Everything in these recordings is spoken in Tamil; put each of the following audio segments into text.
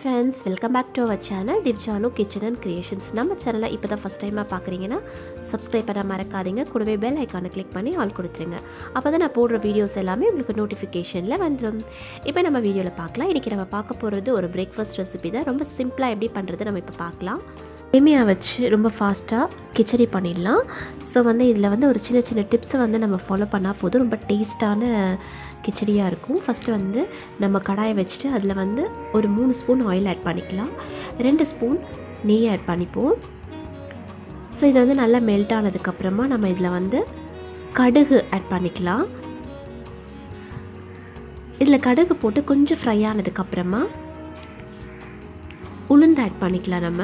Friends welcome back to our channel Divjanu kitchen and creations நம்ம சேனலை இப்போ தான் ஃபஸ்ட் டைமாக பார்க்குறீங்கன்னா சப்ஸ்கிரைப் பண்ண மறக்காதீங்க. கூடவே பெல் ஐக்கானை கிளிக் பண்ணி ஆல் கொடுத்துருங்க. அப்போ தான் நான் போடுற வீடியோஸ் எல்லாமே உங்களுக்கு நோட்டிஃபிகேஷனில் வந்துடும் இப்போ நம்ம வீடியோவில் பார்க்கலாம். இன்றைக்கி நம்ம பார்க்க போகிறது ஒரு பிரேக்ஃபாஸ்ட் ரெசிபி தான். ரொம்ப சிம்பிளாக எப்படி பண்ணுறது நம்ம இப்போ பார்க்கலாம். சேமியா வச்சு ரொம்ப ஃபாஸ்ட்டாக கிச்சடி பண்ணிடலாம். ஸோ வந்து இதில் வந்து ஒரு சின்ன சின்ன டிப்ஸை வந்து நம்ம ஃபாலோ பண்ணால் போதும். ரொம்ப டேஸ்ட்டான கிச்சடியாக இருக்கும். ஃபஸ்ட்டு வந்து நம்ம கடாயை வச்சுட்டு அதில் வந்து ஒரு மூணு ஸ்பூன் ஆயில் ஆட் பண்ணிக்கலாம். ரெண்டு ஸ்பூன் நெய் ஆட் பண்ணிப்போம். ஸோ இதை வந்து நல்லா மெல்ட் ஆனதுக்கப்புறமா நம்ம இதில் வந்து கடுகு ஆட் பண்ணிக்கலாம். இதில் கடுகு போட்டு கொஞ்சம் ஃப்ரை ஆனதுக்கப்புறமா உளுந்து ஆட் பண்ணிக்கலாம் நம்ம.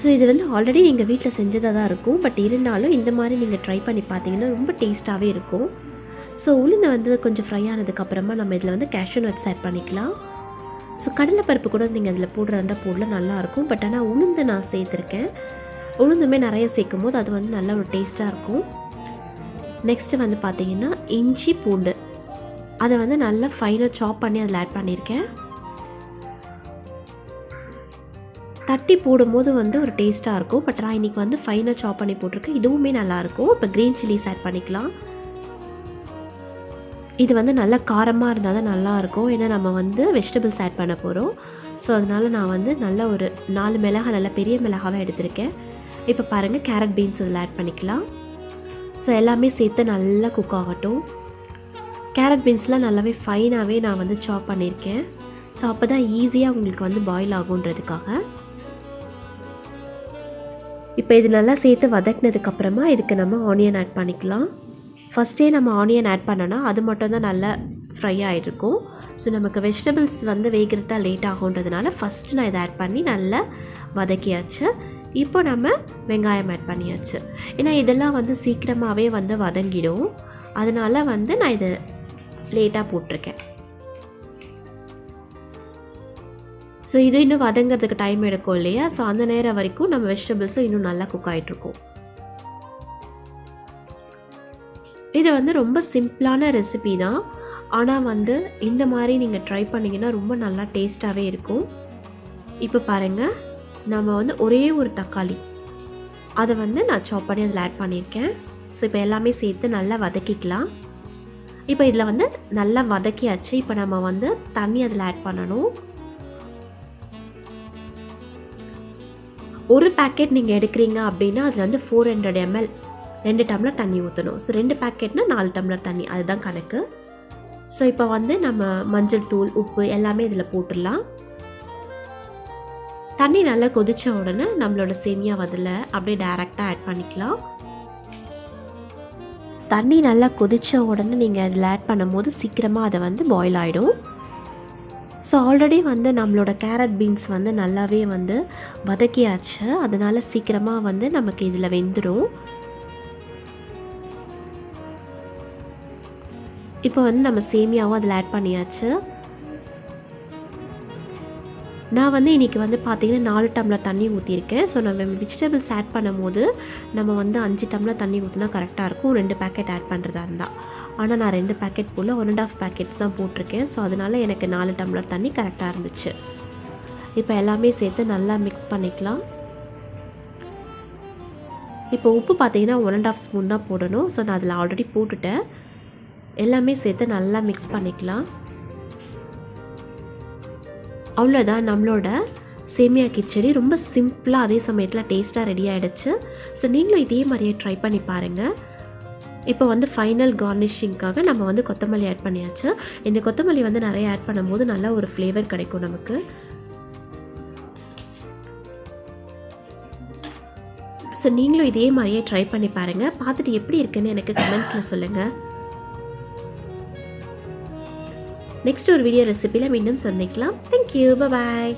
ஸோ இது வந்து ஆல்ரெடி நீங்கள் வீட்டில் செஞ்சதாக தான் இருக்கும். பட் இருந்தாலும் இந்த மாதிரி நீங்கள் ட்ரை பண்ணி பார்த்தீங்கன்னா ரொம்ப டேஸ்ட்டாகவே இருக்கும். ஸோ உளுந்து வந்து கொஞ்சம் ஃப்ரை ஆனதுக்கப்புறமா நம்ம இதில் வந்து கேஷ்யூ நட்ஸ் ஆட் பண்ணிக்கலாம். ஸோ கடலைப்பருப்பு கூட நீங்கள் அதில் போடுற அந்த போடல நல்லாயிருக்கும் பட் ஆனால் உளுந்து நான் சேர்த்துருக்கேன். உளுந்துமே நிறைய சேர்க்கும் போது அது வந்து நல்ல ஒரு டேஸ்ட்டாக இருக்கும். நெக்ஸ்ட்டு வந்து பார்த்தீங்கன்னா இஞ்சி பூண்டு. அதை வந்து நல்லா ஃபைனாக சாப் பண்ணி அதில் ஆட் பண்ணியிருக்கேன் தட்டி போடும்போது வந்து ஒரு டேஸ்ட்டாக இருக்கும். பட் நான் இன்றைக்கி வந்து ஃபைனாக சாப் பண்ணி போட்டிருக்கேன். இதுவுமே நல்லாயிருக்கும் இப்போ க்ரீன் சில்லிஸ் ஆட் பண்ணிக்கலாம். இது வந்து நல்லா காரமாக இருந்தால் தான் நல்லாயிருக்கும் ஏன்னா நம்ம வந்து வெஜிடபிள்ஸ் ஆட் பண்ண போகிறோம் ஸோ அதனால் நான் வந்து நல்ல ஒரு நாலு மிளகா நல்ல பெரிய மிளகாவாக எடுத்திருக்கேன். இப்போ பாருங்கள் கேரட் பீன்ஸ் இதில் ஆட் பண்ணிக்கலாம். ஸோ எல்லாமே சேர்த்து நல்லா குக் ஆகட்டும். கேரட் பீன்ஸ்லாம் நல்லாவே ஃபைனாகவே நான் வந்து சாப் பண்ணியிருக்கேன். ஸோ அப்போ தான் ஈஸியாக உங்களுக்கு வந்து பாயில் ஆகுன்றதுக்காக இப்போ இது நல்லா சேர்த்து வதக்கினதுக்கப்புறமா இதுக்கு நம்ம ஆனியன் ஆட் பண்ணிக்கலாம். ஃபஸ்ட்டே நம்ம ஆனியன் ஆட் பண்ணோன்னா அது மட்டும் தான் நல்லா ஃப்ரை ஆகிருக்கும் ஸோ நமக்கு வெஜிடபிள்ஸ் வந்து வேகிறதா லேட் ஆகுன்றதுனால ஃபஸ்ட்டு நான் இதை ஆட் பண்ணி நல்லா வதக்கியாச்சு. இப்போ நம்ம வெங்காயம் ஆட் பண்ணியாச்சு. ஏன்னா இதெல்லாம் வந்து சீக்கிரமாகவே வந்து வதங்கிடும். அதனால் வந்து நான் இதை லேட்டாக போட்டிருக்கேன். ஸோ இது இன்னும் வதங்கிறதுக்கு டைம் எடுக்கும் இல்லையா? ஸோ அந்த நேரம் வரைக்கும் நம்ம வெஜிடபிள்ஸும் இன்னும் நல்லா குக் ஆகிட்ருக்கும் இது வந்து ரொம்ப சிம்பிளான ரெசிபி தான். ஆனால் வந்து இந்த மாதிரி நீங்கள் ட்ரை பண்ணிங்கன்னா ரொம்ப நல்லா டேஸ்ட்டாகவே இருக்கும். இப்போ பாருங்கள் நம்ம வந்து ஒரே ஒரு தக்காளி. அதை வந்து நான் சாப் பண்ணி அதில் ஆட் பண்ணியிருக்கேன். ஸோ இப்போ எல்லாமே சேர்த்து நல்லா வதக்கிக்கலாம். இப்போ இதில் வந்து நல்லா வதக்கியாச்சு. இப்போ நம்ம வந்து தண்ணி அதில் ஆட் பண்ணணும். ஒரு பேக்கெட் நீங்கள் எடுக்கிறீங்க அப்படின்னா அதில் வந்து ஃபோர் ஹண்ட்ரட் எம்எல் ரெண்டு டம்ளர் தண்ணி ஊற்றணும் ஸோ ரெண்டு பேக்கெட்னா நாலு டம்ளர் தண்ணி. அதுதான் கணக்கு. ஸோ இப்போ வந்து நம்ம மஞ்சள் தூள் உப்பு எல்லாமே இதில் போட்டுடலாம். தண்ணி நல்லா கொதித்த உடனே நம்மளோட சேமியா அதில் அப்படியே டைரெக்டாக ஆட் பண்ணிக்கலாம். தண்ணி நல்லா கொதித்த உடனே நீங்கள் அதில் ஆட் பண்ணும்போது சீக்கிரமாக அதை வந்து பாயில் ஆகிடும் ஸோ ஆல்ரெடி வந்து நம்மளோட கேரட் பீன்ஸ் வந்து நல்லாவே வந்து வதக்கியாச்சு. அதனால் சீக்கிரமாக வந்து நமக்கு இதில் வெந்துடும் இப்போ வந்து நம்ம சேமியாவும் அதில் ஆட் பண்ணியாச்சு. நான் வந்து இன்றைக்கி வந்து பார்த்திங்கன்னா நாலு டம்ளர் தண்ணி ஊற்றிருக்கேன் ஸோ நம்ம வெஜிடபிள்ஸ் ஆட் பண்ணும்போது நம்ம வந்து அஞ்சு டம்ளர் தண்ணி ஊற்றினா கரெக்டாக இருக்கும். ரெண்டு பேக்கெட் ஆட் பண்ணுறதா இருந்தால் ஆனால் நான் ரெண்டு பேக்கெட் போல் ஒன் அண்ட் ஆஃப் பேக்கெட்ஸ் தான் போட்டிருக்கேன். ஸோ அதனால் எனக்கு நாலு டம்ளர் தண்ணி கரெக்டாக இருந்துச்சு. இப்போ எல்லாமே சேர்த்து நல்லா மிக்ஸ் பண்ணிக்கலாம். இப்போ உப்பு பார்த்தீங்கன்னா ஒன் அண்ட் ஆஃப் ஸ்பூன் தான் போடணும். ஸோ நான் அதில் ஆல்ரெடி போட்டுட்டேன். எல்லாமே சேர்த்து நல்லா மிக்ஸ் பண்ணிக்கலாம். அவ்வளோதான் நம்மளோட சேமியா கிச்சடி ரொம்ப சிம்பிளாக அதே சமயத்தில் டேஸ்ட்டாக ரெடி ஆகிடுச்சு ஸோ நீங்களும் இதே மாதிரியே ட்ரை பண்ணி பாருங்கள் இப்போ வந்து ஃபைனல் கார்னிஷிங்க்காக நம்ம வந்து கொத்தமல்லி ஆட் பண்ணியாச்சு. இந்த கொத்தமல்லி வந்து நிறைய ஆட் பண்ணும்போது நல்ல ஒரு ஃப்ளேவர் கிடைக்கும் நமக்கு. ஸோ நீங்களும் இதே மாதிரியே ட்ரை பண்ணி பாருங்கள் பார்த்துட்டு எப்படி இருக்குன்னு எனக்கு கமெண்ட்ஸில் சொல்லுங்கள் நெக்ஸ்ட் ஒரு வீடியோ ரெசிப்பியில் மீண்டும் சந்திக்கலாம். Thank you bye